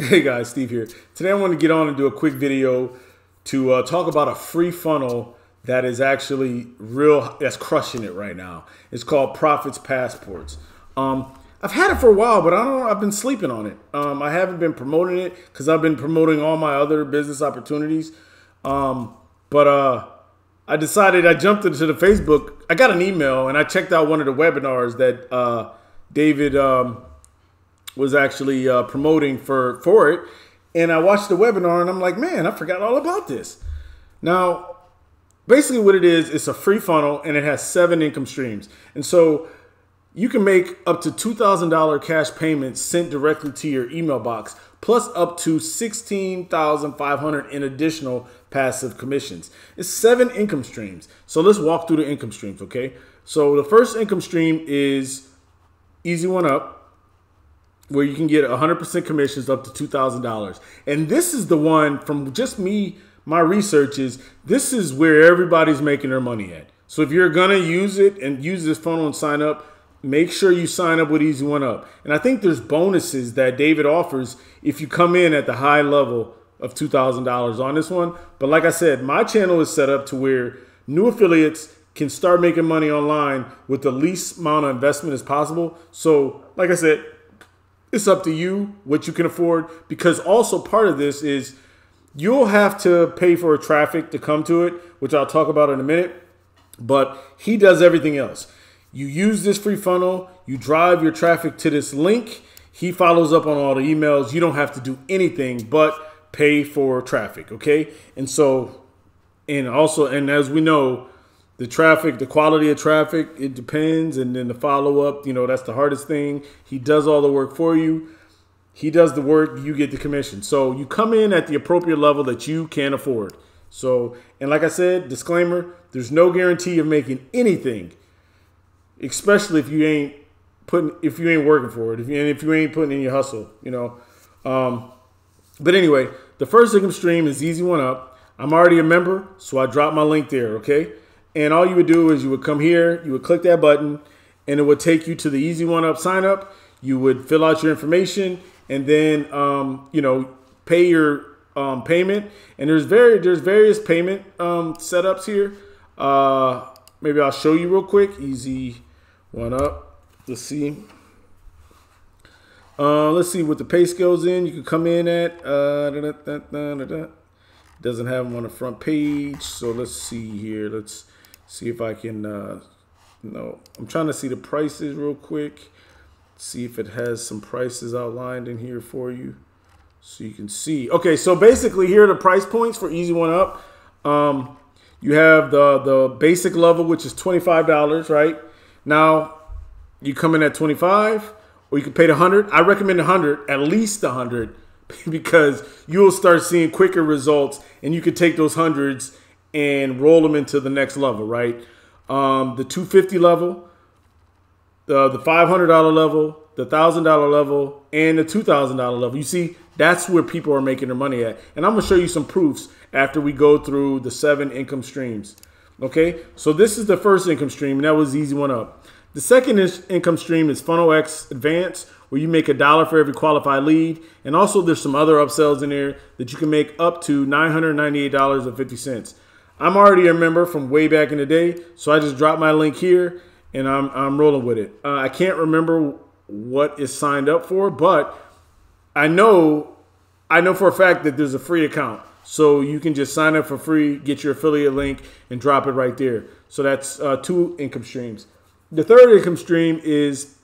Hey guys, Steve here. Today I want to get on and do a quick video to uh, talk about a free funnel that is actually real, that's crushing it right now. It's called Profits Passports. Um, I've had it for a while, but I don't know, I've been sleeping on it. Um, I haven't been promoting it because I've been promoting all my other business opportunities. Um, but uh, I decided I jumped into the Facebook. I got an email and I checked out one of the webinars that uh, David um, was actually uh, promoting for for it, and I watched the webinar and I'm like, man, I forgot all about this. Now, basically, what it is, it's a free funnel and it has seven income streams, and so you can make up to two thousand dollar cash payments sent directly to your email box, plus up to sixteen thousand five hundred in additional passive commissions. It's seven income streams. So let's walk through the income streams, okay? So the first income stream is Easy One Up where you can get 100% commissions up to $2,000. And this is the one from just me, my research is this is where everybody's making their money at. So if you're going to use it and use this funnel and sign up, make sure you sign up with Easy One Up. And I think there's bonuses that David offers if you come in at the high level of $2,000 on this one. But like I said, my channel is set up to where new affiliates can start making money online with the least amount of investment as possible. So, like I said, it's up to you what you can afford because also part of this is you'll have to pay for traffic to come to it, which I'll talk about in a minute. But he does everything else. You use this free funnel, you drive your traffic to this link. He follows up on all the emails. You don't have to do anything but pay for traffic, okay? And so, and also, and as we know, the traffic, the quality of traffic, it depends. And then the follow up, you know, that's the hardest thing. He does all the work for you. He does the work, you get the commission. So you come in at the appropriate level that you can afford. So, and like I said, disclaimer, there's no guarantee of making anything, especially if you ain't putting, if you ain't working for it, if you, and if you ain't putting in your hustle, you know. Um, but anyway, the first income stream is Easy One Up. I'm already a member, so I drop my link there, okay? And all you would do is you would come here, you would click that button, and it would take you to the Easy One Up sign up. You would fill out your information, and then um, you know pay your um, payment. And there's very there's various payment um, setups here. Uh, maybe I'll show you real quick. Easy One Up. Let's see. Uh, let's see what the pay scales in. You can come in at uh, da, da, da, doesn't have them on the front page. So let's see here. Let's see if I can, uh, no, I'm trying to see the prices real quick. See if it has some prices outlined in here for you. So you can see. Okay, so basically here are the price points for Easy One Up. Um, you have the, the basic level, which is $25, right? Now, you come in at 25 or you can pay the 100. I recommend 100, at least 100 because you'll start seeing quicker results and you can take those hundreds and roll them into the next level, right? Um, the 250 level, uh, the $500 level, the $1,000 level, and the $2,000 level. You see, that's where people are making their money at. And I'm going to show you some proofs after we go through the seven income streams. Okay, so this is the first income stream, and that was the easy one up. The second income stream is Funnel X Advanced, where you make a dollar for every qualified lead. And also, there's some other upsells in there that you can make up to $998.50. I'm already a member from way back in the day, so I just dropped my link here and I'm, I'm rolling with it. Uh, I can't remember what is signed up for, but I know I know for a fact that there's a free account. So you can just sign up for free, get your affiliate link, and drop it right there. So that's uh, two income streams. The third income stream is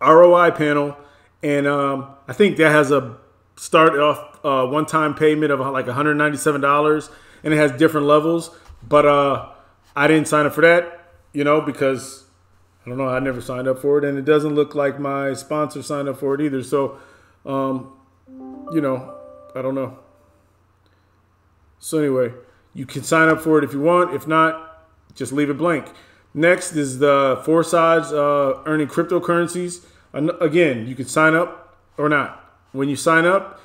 ROI panel, and um, I think that has a start off uh, one time payment of like $197 and it has different levels. But uh, I didn't sign up for that, you know, because I don't know, I never signed up for it, and it doesn't look like my sponsor signed up for it either. So, um, you know, I don't know. So anyway, you can sign up for it if you want. If not, just leave it blank. Next is the Forsage uh, earning cryptocurrencies. Again, you can sign up or not. When you sign up,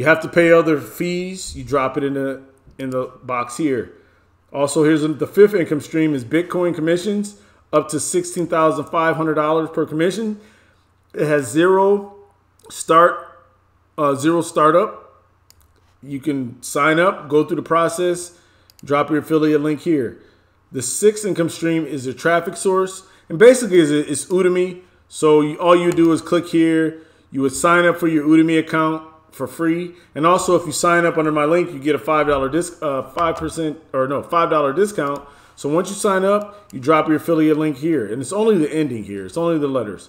you have to pay other fees. You drop it in the in the box here. Also, here's the fifth income stream is Bitcoin commissions, up to $16,500 per commission. It has zero start uh, zero startup. You can sign up, go through the process, drop your affiliate link here. The sixth income stream is a traffic source, and basically it's, it's Udimi. So you, all you do is click here. You would sign up for your Udimi account for free, and also if you sign up under my link, you get a five dollar disc, uh, five percent or no five dollar discount. So once you sign up, you drop your affiliate link here, and it's only the ending here. It's only the letters.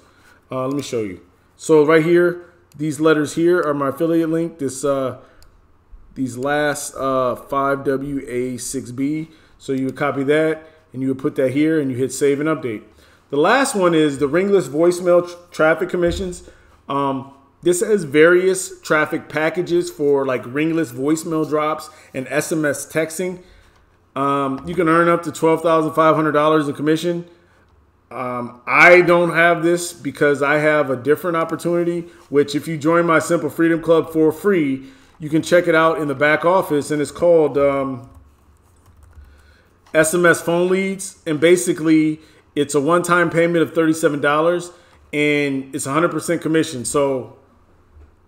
Uh, let me show you. So right here, these letters here are my affiliate link. This uh, these last uh, 5WA6B. So you would copy that and you would put that here and you hit save and update. The last one is the ringless voicemail tr traffic commissions. Um, this has various traffic packages for like ringless voicemail drops and SMS texting. Um, you can earn up to $12,500 in commission. Um, I don't have this because I have a different opportunity, which if you join my Simple Freedom Club for free, you can check it out in the back office, and it's called um, SMS phone leads. And basically, it's a one time payment of $37 and it's 100% commission. So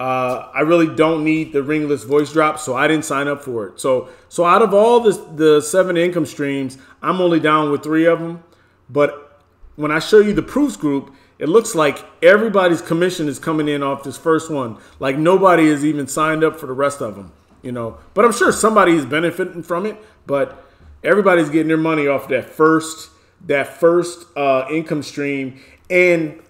uh, I really don't need the ringless voice drop, so I didn't sign up for it. So, so out of all the the seven income streams, I'm only down with three of them. But when I show you the proofs group, it looks like everybody's commission is coming in off this first one. Like nobody has even signed up for the rest of them, you know. But I'm sure somebody is benefiting from it. But everybody's getting their money off that first that first uh, income stream. And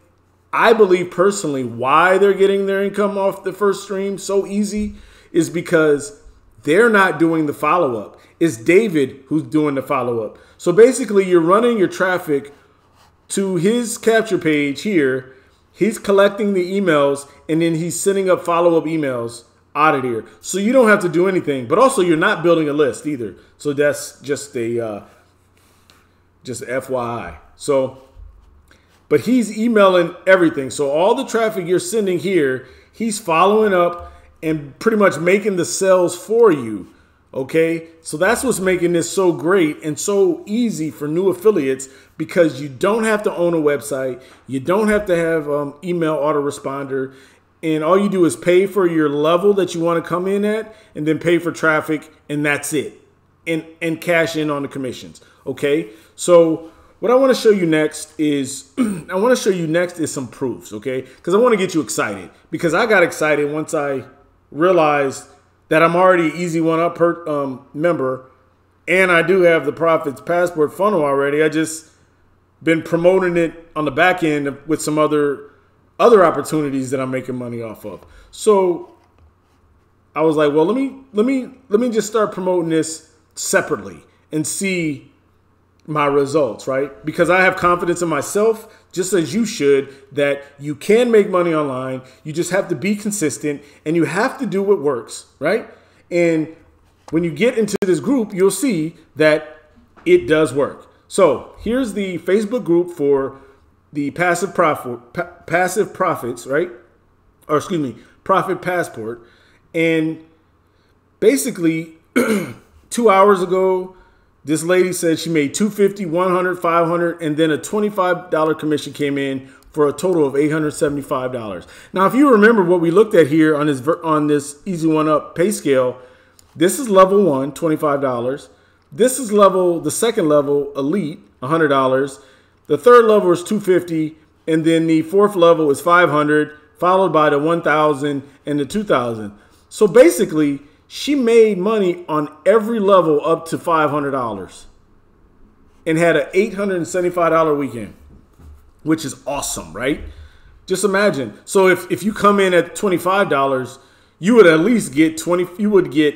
I believe personally why they're getting their income off the first stream so easy is because they're not doing the follow up. It's David who's doing the follow up. So basically, you're running your traffic to his capture page here. He's collecting the emails and then he's sending up follow up emails out of here. So you don't have to do anything, but also you're not building a list either. So that's just a uh, just FYI. So, but he's emailing everything. So all the traffic you're sending here, he's following up and pretty much making the sales for you. Okay, so that's what's making this so great and so easy for new affiliates because you don't have to own a website, you don't have to have um, email autoresponder, and all you do is pay for your level that you want to come in at, and then pay for traffic, and that's it, and and cash in on the commissions. Okay, so what I want to show you next is I want to show you next is some proofs. Okay, because I want to get you excited because I got excited once I realized that I'm already Easy One Up per, um, member, and I do have the Profits Passport funnel already. I just been promoting it on the back end with some other other opportunities that I'm making money off of. So I was like, well, let me let me let me just start promoting this separately and see my results, right? Because I have confidence in myself, just as you should, that you can make money online. You just have to be consistent and you have to do what works, right? And when you get into this group, you'll see that it does work. So here's the Facebook group for the passive profit, pa- passive profits, right? Or excuse me, profit passport. And basically, two hours ago, this lady said she made 250, 100, 500, and then a $25 commission came in for a total of $875. Now, if you remember what we looked at here on this on this Easy One Up pay scale, this is level one, $25. This is level the second level, elite, $100. The third level is 250, and then the fourth level is 500, followed by the 1000 and the 2000. So basically, she made money on every level up to $500 and had an $875 weekend, which is awesome, right? Just imagine. So if, if you come in at $25, you would at least get 20, you would get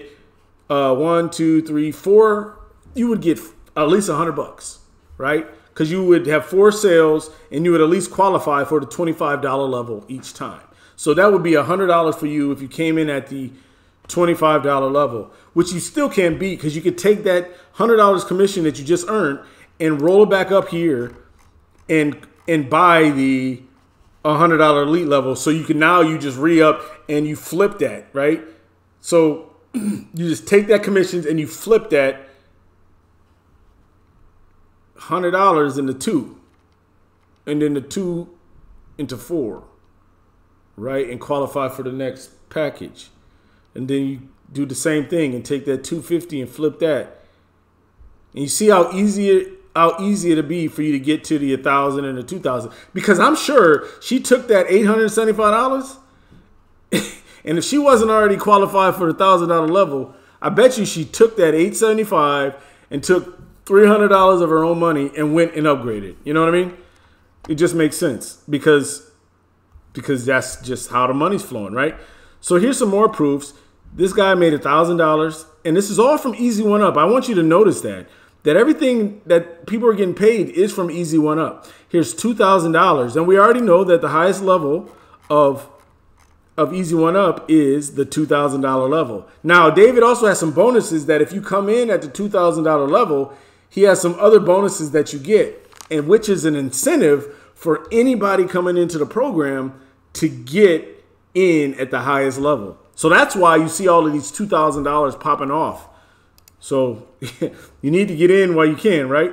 uh, one, two, three, four, you would get at least 100 bucks, right? Because you would have four sales and you would at least qualify for the $25 level each time. So that would be $100 for you if you came in at the $25 level, which you still can't beat because you could take that $100 commission that you just earned and roll it back up here and and buy the $100 elite level so you can now you just re-up and you flip that, right? So you just take that commissions and you flip that $100 into two and then the two into four right, and qualify for the next package. And then you do the same thing and take that 250 and flip that. And you see how easy it how easy it'll be for you to get to the 1000 and the 2000 because I'm sure she took that $875 and if she wasn't already qualified for the $1000 level, I bet you she took that 875 and took $300 of her own money and went and upgraded. You know what I mean? It just makes sense because because that's just how the money's flowing, right? So here's some more proofs. This guy made a thousand dollars, and this is all from Easy One Up. I want you to notice that that everything that people are getting paid is from Easy One Up. Here's two thousand dollars, and we already know that the highest level of of Easy One Up is the two thousand dollar level. Now, David also has some bonuses that if you come in at the two thousand dollar level, he has some other bonuses that you get, and which is an incentive for anybody coming into the program to get in at the highest level. So that's why you see all of these $2,000 popping off. So you need to get in while you can, right?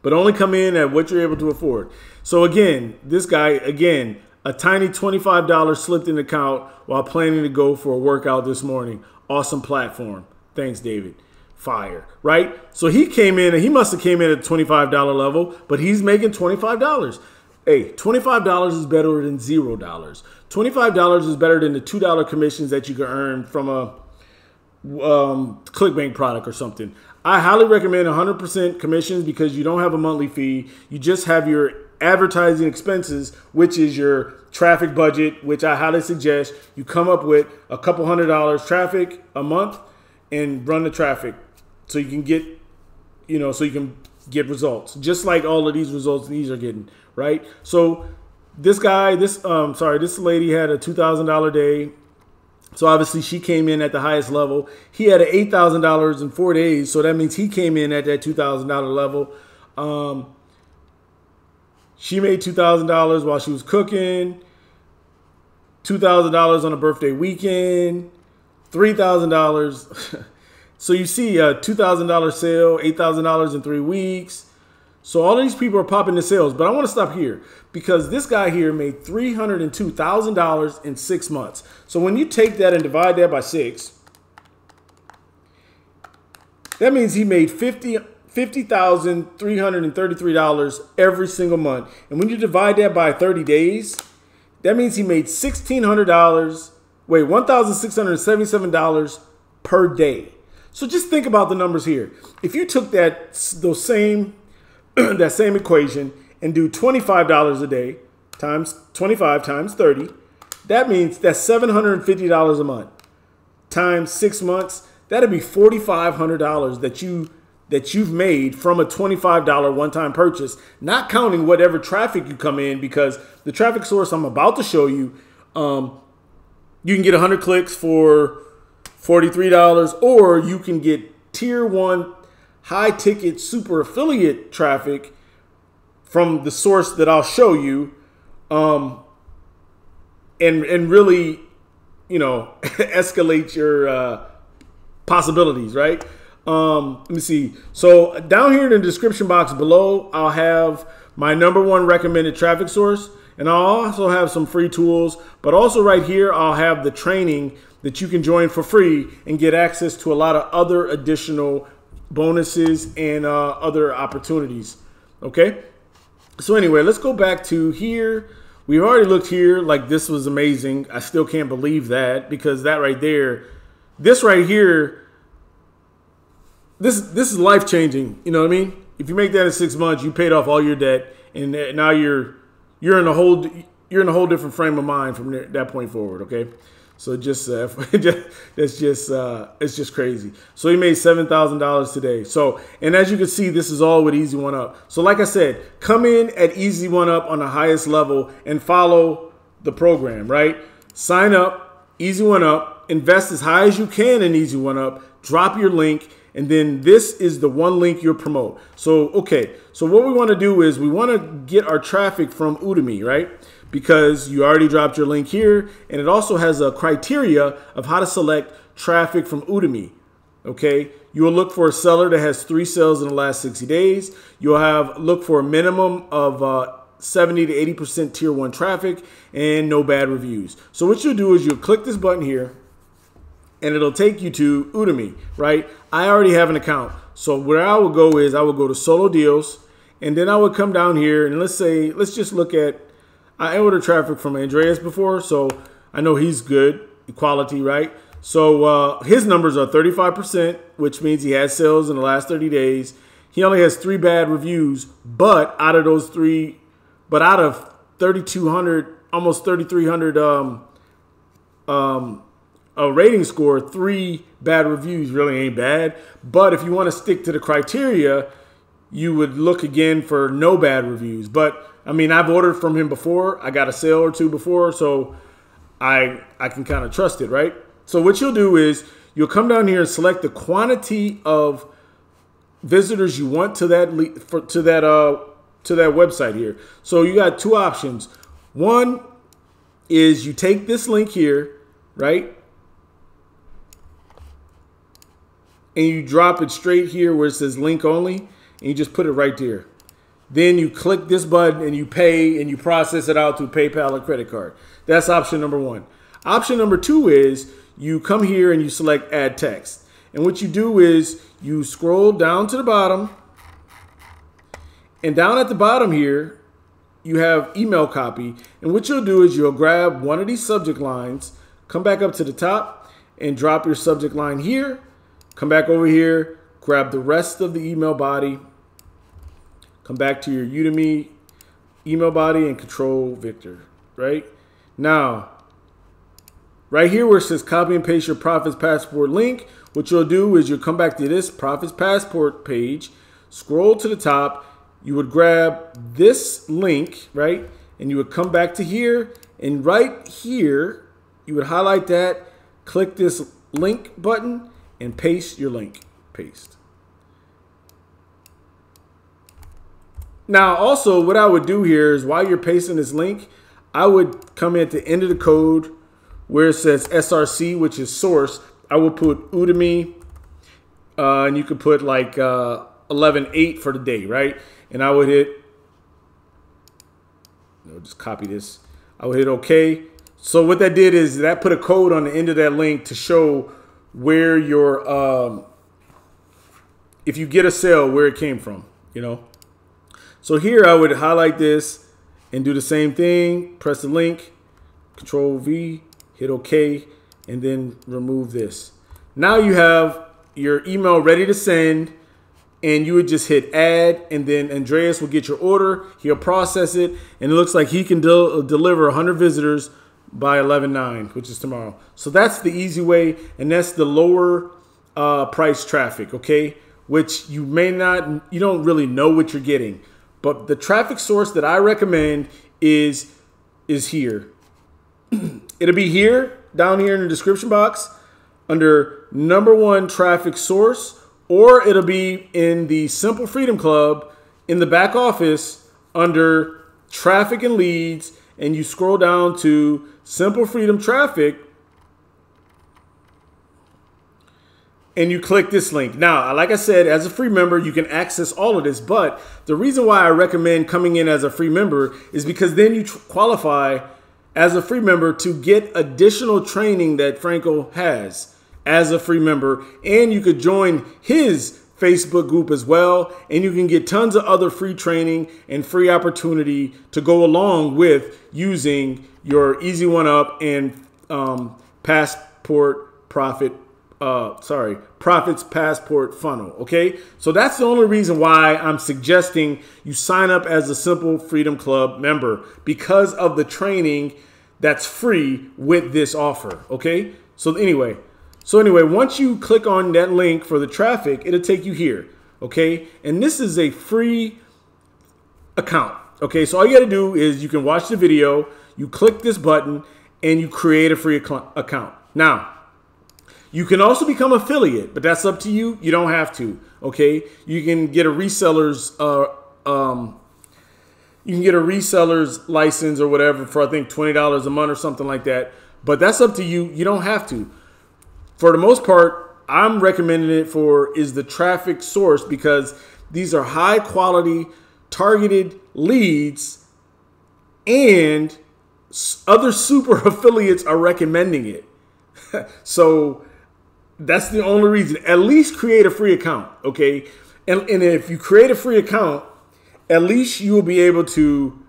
But only come in at what you're able to afford. So again, this guy, again, a tiny $25 slipped in the account while planning to go for a workout this morning. Awesome platform. Thanks, David fire, right? So he came in and he must have came in at $25 level, but he's making $25. Hey, $25 is better than $0. $25 is better than the $2 commissions that you can earn from a um, ClickBank product or something. I highly recommend 100% commissions because you don't have a monthly fee. You just have your advertising expenses, which is your traffic budget, which I highly suggest you come up with a couple hundred dollars traffic a month and run the traffic so you can get, you know, so you can get results, just like all of these results these are getting, right? So this guy, this um, sorry, this lady had a two thousand dollar day. So obviously she came in at the highest level. He had eight thousand dollars in four days, so that means he came in at that two thousand dollar level. Um, she made two thousand dollars while she was cooking. Two thousand dollars on a birthday weekend. Three thousand dollars So you see a $2,000 sale, $8,000 in three weeks. So all these people are popping the sales, but I want to stop here because this guy here made $302,000 in six months. So when you take that and divide that by six, that means he made 50 $50,333 every single month. And when you divide that by 30 days, that means he made $1,600, wait, $1,677 per day. So just think about the numbers here. If you took that those same that same equation and do $25 a day times 25 times 30, that means that's $750 a month times 6 months, that'd be $4500 that you that you've made from a $25 one-time purchase, not counting whatever traffic you come in because the traffic source I'm about to show you um, you can get 100 clicks for $43, or you can get tier one high ticket super affiliate traffic from the source that I'll show you. Um, and, and really, you know, escalate your uh, possibilities, right? Um, let me see. So down here in the description box below, I'll have my number one recommended traffic source. And I'll also have some free tools, but also right here, I'll have the training that you can join for free and get access to a lot of other additional bonuses and uh, other opportunities. Okay. So anyway, let's go back to here. We've already looked here like this was amazing. I still can't believe that because that right there, this right here, this this is life changing. You know what I mean? If you make that in six months, you paid off all your debt, and now you're you're in a whole you're in a whole different frame of mind from that point forward. Okay. So just uh, it's just uh, it's just crazy. So he made seven thousand dollars today. So and as you can see, this is all with Easy One Up. So like I said, come in at Easy One Up on the highest level and follow the program. Right? Sign up, Easy One Up, invest as high as you can in Easy One Up. Drop your link, and then this is the one link you'll promote. So okay, so what we want to do is we want to get our traffic from Udimi, right? because you already dropped your link here and it also has a criteria of how to select traffic from Udimi. Okay, you will look for a seller that has three sales in the last 60 days. You'll have look for a minimum of uh, 70 to 80% tier one traffic and no bad reviews. So what you'll do is you'll click this button here and it'll take you to Udimi, right? I already have an account. So where I would go is I would go to solo deals and then I would come down here and let's say, let's just look at, I ordered traffic from Andreas before. So I know he's good quality, right? So uh, his numbers are 35%, which means he has sales in the last 30 days. He only has three bad reviews, but out of those three, but out of 3,200, almost 3,300 um, um, a rating score, three bad reviews really ain't bad. But if you want to stick to the criteria, you would look again for no bad reviews. But I mean, I've ordered from him before. I got a sale or two before, so I I can kind of trust it, right? So what you'll do is you'll come down here and select the quantity of visitors you want to that for, to that uh to that website here. So you got two options. One is you take this link here, right? And you drop it straight here where it says link only, and you just put it right there. Then you click this button and you pay and you process it out through PayPal or credit card. That's option number one. Option number two is you come here and you select add text. And what you do is you scroll down to the bottom and down at the bottom here, you have email copy. And what you'll do is you'll grab one of these subject lines, come back up to the top and drop your subject line here Come back over here, grab the rest of the email body, come back to your Udimi email body and control Victor, right? Now, right here where it says copy and paste your Profits Passport link, what you'll do is you'll come back to this Profits Passport page, scroll to the top, you would grab this link, right? And you would come back to here, and right here, you would highlight that, click this link button, and paste your link. Paste. Now, also, what I would do here is while you're pasting this link, I would come at the end of the code where it says SRC, which is source. I would put Udimi, uh, and you could put like uh, 11.8 for the day, right? And I would hit, no, just copy this. I would hit OK. So what that did is that put a code on the end of that link to show where your um, if you get a sale where it came from you know? So here I would highlight this and do the same thing press the link control V hit OK and then remove this. Now you have your email ready to send and you would just hit add and then Andreas will get your order. He'll process it and it looks like he can del deliver 100 visitors by 11.9, which is tomorrow. So that's the easy way, and that's the lower uh, price traffic, okay? Which you may not, you don't really know what you're getting. But the traffic source that I recommend is is here. It'll be here, down here in the description box, under number one traffic source, or it'll be in the Simple Freedom Club in the back office under traffic and leads, and you scroll down to Simple Freedom Traffic, and you click this link. Now, like I said, as a free member, you can access all of this, but the reason why I recommend coming in as a free member is because then you qualify as a free member to get additional training that Franco has as a free member, and you could join his Facebook group as well, and you can get tons of other free training and free opportunity to go along with using your Easy One Up and um, Passport Profit. Uh, sorry, Profits Passport funnel. Okay, so that's the only reason why I'm suggesting you sign up as a Simple Freedom Club member because of the training that's free with this offer. Okay, so anyway, so anyway, once you click on that link for the traffic, it'll take you here. Okay, and this is a free account. Okay, so all you got to do is you can watch the video you click this button and you create a free account. Now, you can also become affiliate, but that's up to you. You don't have to. Okay, you can get a reseller's uh, um, you can get a reseller's license or whatever for I think twenty dollars a month or something like that. But that's up to you. You don't have to. For the most part, I'm recommending it for is the traffic source because these are high quality targeted leads and other super affiliates are recommending it. so that's the only reason. At least create a free account, okay? And, and if you create a free account, at least you will be able to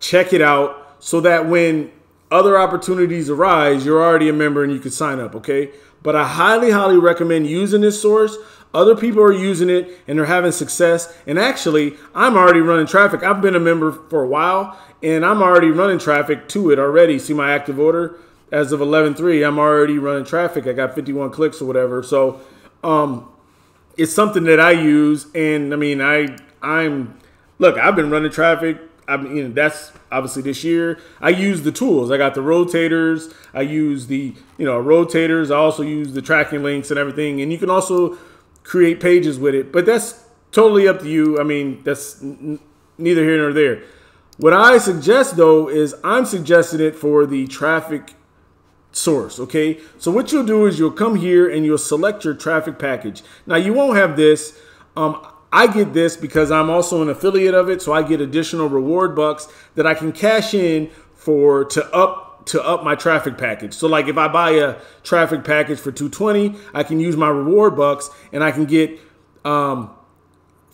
check it out so that when other opportunities arise, you're already a member and you can sign up, okay? But I highly, highly recommend using this source. Other people are using it and they're having success. And actually, I'm already running traffic. I've been a member for a while and I'm already running traffic to it already. See my active order as of 11.3, I'm already running traffic. I got 51 clicks or whatever. So um, it's something that I use. And I mean, I, I'm, look, I've been running traffic I mean, that's obviously this year. I use the tools. I got the rotators. I use the, you know, rotators. I also use the tracking links and everything. And you can also create pages with it. But that's totally up to you. I mean, that's neither here nor there. What I suggest though is I'm suggesting it for the traffic source. Okay. So what you'll do is you'll come here and you'll select your traffic package. Now you won't have this. Um, I get this because I'm also an affiliate of it, so I get additional reward bucks that I can cash in for to up to up my traffic package. So like if I buy a traffic package for 220, I can use my reward bucks and I can get um,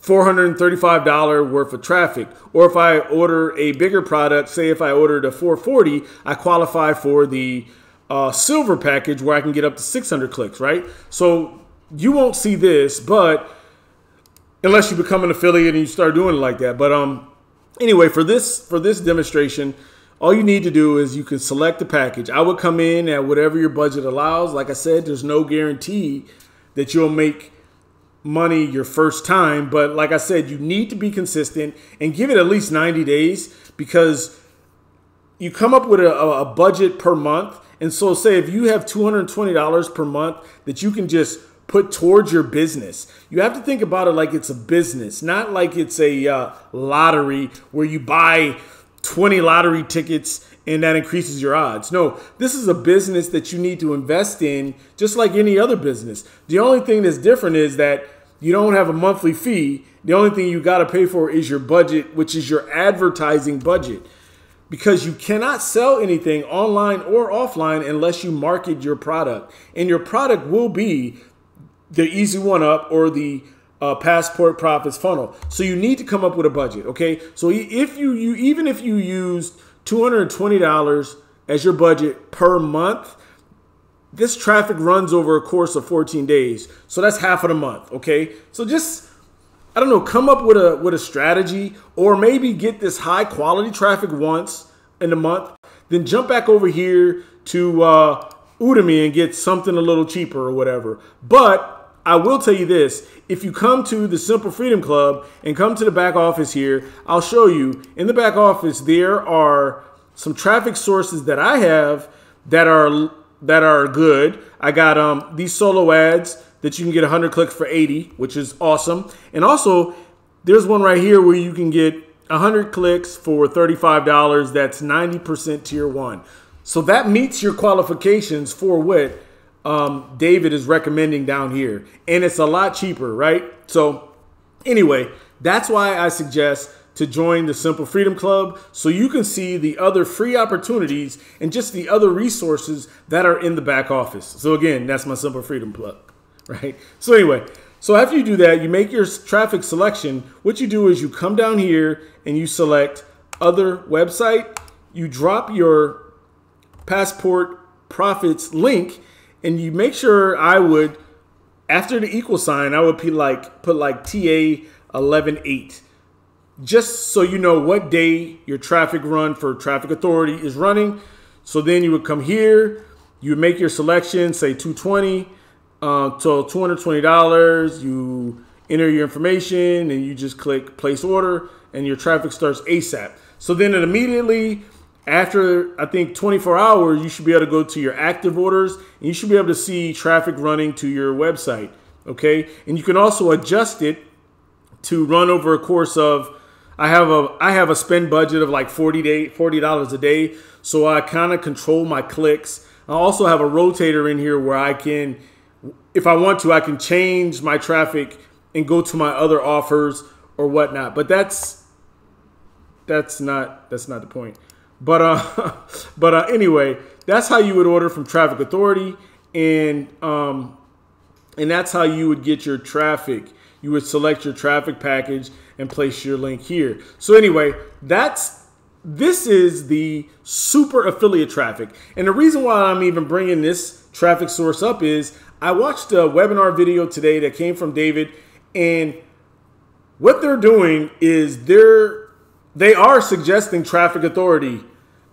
$435 worth of traffic. Or if I order a bigger product, say if I ordered a 440, I qualify for the uh, silver package where I can get up to 600 clicks, right? So you won't see this, but unless you become an affiliate and you start doing it like that. But um, anyway, for this for this demonstration, all you need to do is you can select the package. I would come in at whatever your budget allows. Like I said, there's no guarantee that you'll make money your first time, but like I said, you need to be consistent and give it at least 90 days because you come up with a, a budget per month. And so say if you have $220 per month that you can just put towards your business. You have to think about it like it's a business, not like it's a uh, lottery where you buy 20 lottery tickets and that increases your odds. No, this is a business that you need to invest in just like any other business. The only thing that's different is that you don't have a monthly fee. The only thing you got to pay for is your budget, which is your advertising budget. Because you cannot sell anything online or offline unless you market your product. And your product will be the easy one up or the uh, passport profits funnel. So you need to come up with a budget. Okay. So if you, you even if you used $220 as your budget per month, this traffic runs over a course of 14 days. So that's half of the month. Okay. So just, I don't know, come up with a, with a strategy or maybe get this high quality traffic once in a month, then jump back over here to, uh, Udimi and get something a little cheaper or whatever. But I will tell you this if you come to the Simple Freedom Club and come to the back office here, I'll show you in the back office there are some traffic sources that I have that are that are good. I got um these solo ads that you can get 100 clicks for 80, which is awesome. And also, there's one right here where you can get 100 clicks for $35. That's 90% tier 1. So that meets your qualifications for what um, David is recommending down here. And it's a lot cheaper, right? So, anyway, that's why I suggest to join the Simple Freedom Club so you can see the other free opportunities and just the other resources that are in the back office. So, again, that's my Simple Freedom plug, right? So, anyway, so after you do that, you make your traffic selection. What you do is you come down here and you select other website, you drop your passport profits link and you make sure I would after the equal sign, I would be like put like TA eleven eight, just so you know what day your traffic run for traffic authority is running. So then you would come here, you make your selection, say 220, uh, so $220. You enter your information and you just click place order, and your traffic starts ASAP. So then it immediately after I think 24 hours, you should be able to go to your active orders and you should be able to see traffic running to your website. Okay. And you can also adjust it to run over a course of I have a I have a spend budget of like 40 day $40 a day. So I kind of control my clicks. I also have a rotator in here where I can if I want to, I can change my traffic and go to my other offers or whatnot. But that's that's not that's not the point. But uh, but uh, anyway, that's how you would order from Traffic Authority, and um, and that's how you would get your traffic. You would select your traffic package and place your link here. So anyway, that's this is the super affiliate traffic. And the reason why I'm even bringing this traffic source up is I watched a webinar video today that came from David and what they're doing is they're they are suggesting traffic authority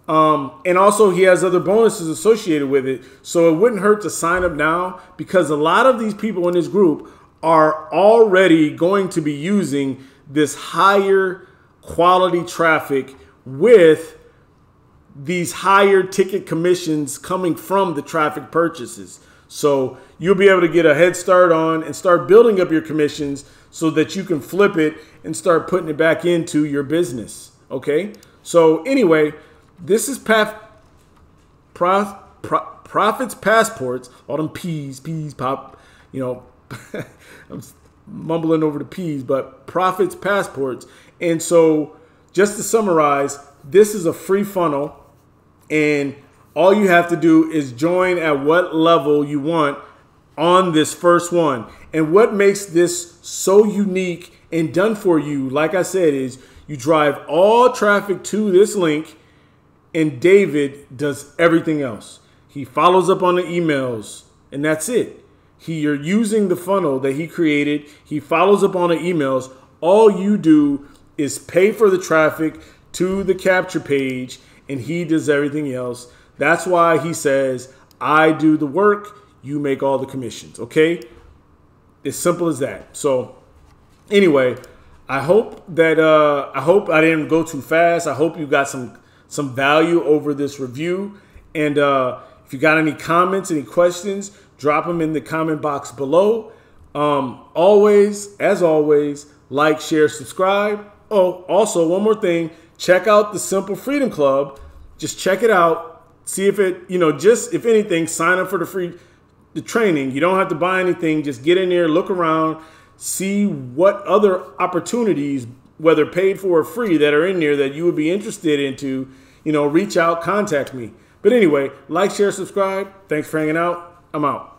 um, and also, he has other bonuses associated with it. So it wouldn't hurt to sign up now because a lot of these people in this group are already going to be using this higher quality traffic with these higher ticket commissions coming from the traffic purchases. So you'll be able to get a head start on and start building up your commissions so that you can flip it and start putting it back into your business. Okay. So anyway, this is path, prof, pro, profits passports. All them P's, P's pop. You know, I'm mumbling over the P's, but profits passports. And so, just to summarize, this is a free funnel, and all you have to do is join at what level you want on this first one. And what makes this so unique and done for you, like I said, is you drive all traffic to this link and David does everything else. He follows up on the emails, and that's it. He, you're using the funnel that he created. He follows up on the emails. All you do is pay for the traffic to the capture page, and he does everything else. That's why he says, I do the work, you make all the commissions. Okay? As simple as that. So, anyway, I hope that uh, I hope I didn't go too fast. I hope you got some some value over this review. And uh, if you got any comments, any questions, drop them in the comment box below. Um, always, as always, like, share, subscribe. Oh, also, one more thing check out the Simple Freedom Club. Just check it out. See if it, you know, just if anything, sign up for the free the training. You don't have to buy anything. Just get in there, look around, see what other opportunities whether paid for or free, that are in there that you would be interested into, you know, reach out, contact me. But anyway, like, share, subscribe. Thanks for hanging out. I'm out.